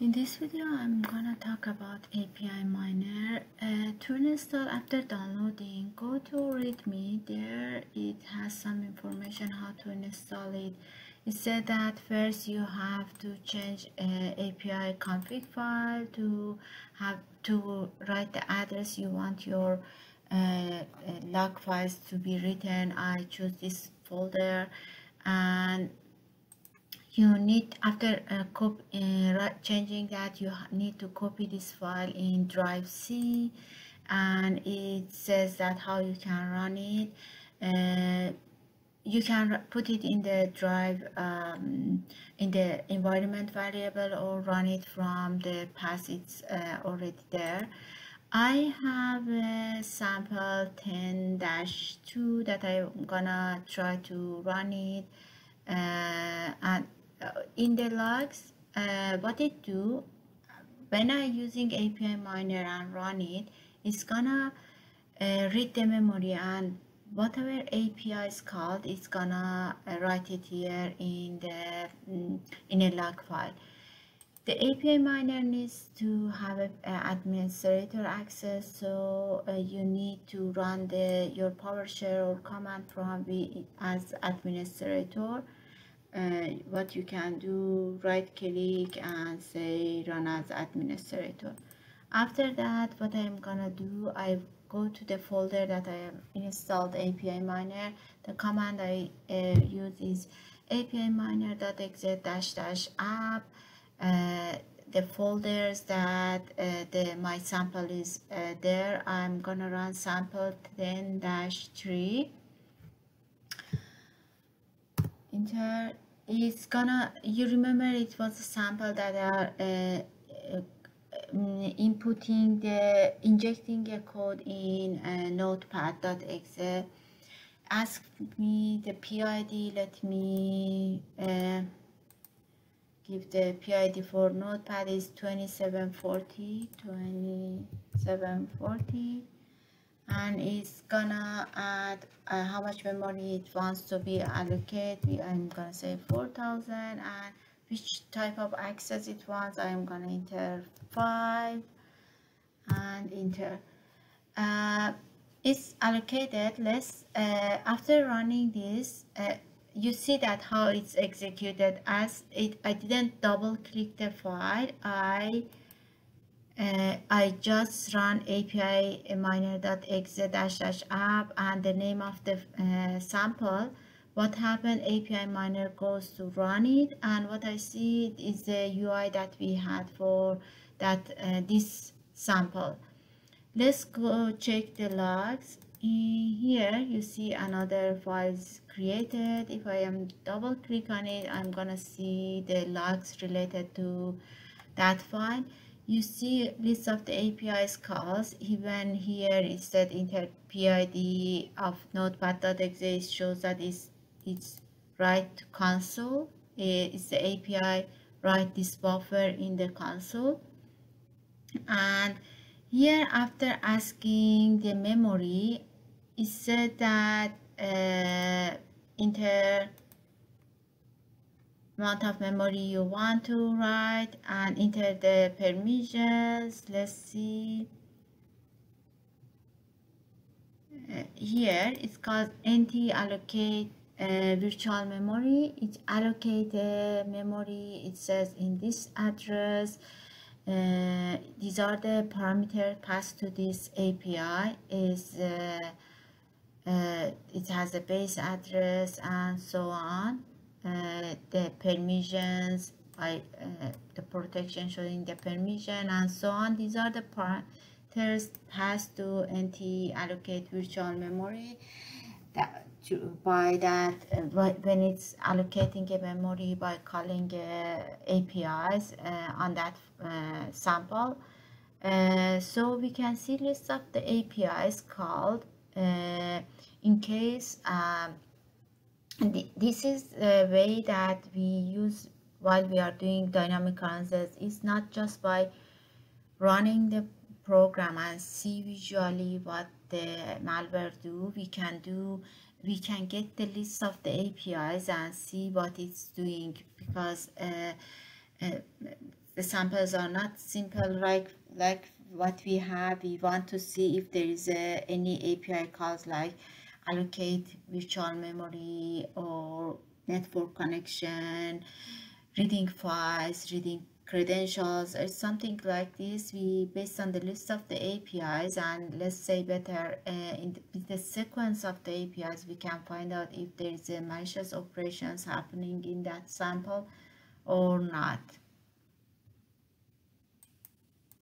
In this video, I'm gonna talk about API Miner. Uh, to install after downloading, go to README. There it has some information how to install it. It said that first you have to change uh, API config file to have to write the address you want your uh, uh, log files to be written. I choose this folder and you need after uh, copy, uh, changing that you need to copy this file in drive C and it says that how you can run it. Uh, you can put it in the drive um, in the environment variable or run it from the path it's uh, already there. I have a sample 10-2 that I'm gonna try to run it uh, and in the logs uh, what it do when I using API miner and run it it's gonna uh, read the memory and whatever API is called it's gonna uh, write it here in the mm, in a log file. The API miner needs to have a, a administrator access so uh, you need to run the your PowerShell or command prompt as administrator uh, what you can do right click and say run as administrator. After that what I'm gonna do I go to the folder that I have installed API miner. The command I uh, use is API miner.exe dash dash app uh, the folders that uh, the my sample is uh, there. I'm gonna run sample 10 dash 3 enter it's gonna you remember it was a sample that are uh, uh, inputting the injecting a code in uh, notepad.exe ask me the PID let me uh, give the PID for notepad is 2740 2740 and it's gonna add uh, how much memory it wants to be allocated. I'm gonna say 4000 and which type of access it wants i'm gonna enter 5 and enter. Uh, it's allocated let's uh, after running this uh, you see that how it's executed. As it I didn't double click the file I uh, I just run API miner.exe dash dash app and the name of the uh, sample. What happened? API miner goes to run it, and what I see is the UI that we had for that uh, this sample. Let's go check the logs. In here you see another files created. If I am double click on it, I'm gonna see the logs related to that file you see list of the APIs calls even here it said enter PID of notepad.exe shows that it's, it's write console. It's the API write this buffer in the console. And here after asking the memory it said that uh, enter amount of memory you want to write and enter the permissions. Let's see. Uh, here it's called nt allocate uh, virtual memory. It allocate the memory it says in this address. Uh, these are the parameters passed to this API is uh, uh, it has a base address and so on uh, the permissions I, uh, the protection showing the permission and so on. These are the parameters passed to NT allocate virtual memory that to, by that uh, when it's allocating a memory by calling uh, APIs uh, on that sample. So we can see list of the APIs called in case um, this is a way that we use while we are doing dynamic analysis. It's not just by running the program and see visually what the malware do. We can do we can get the list of the apis and see what it's doing because uh, uh, the samples are not simple like like what we have. We want to see if there is a, any api calls like allocate virtual memory or network connection reading files reading credentials or something like this. We based on the list of the apis and let's say better uh, in, the, the, sequence of the apis we can find out if there is a malicious operations happening in that sample or not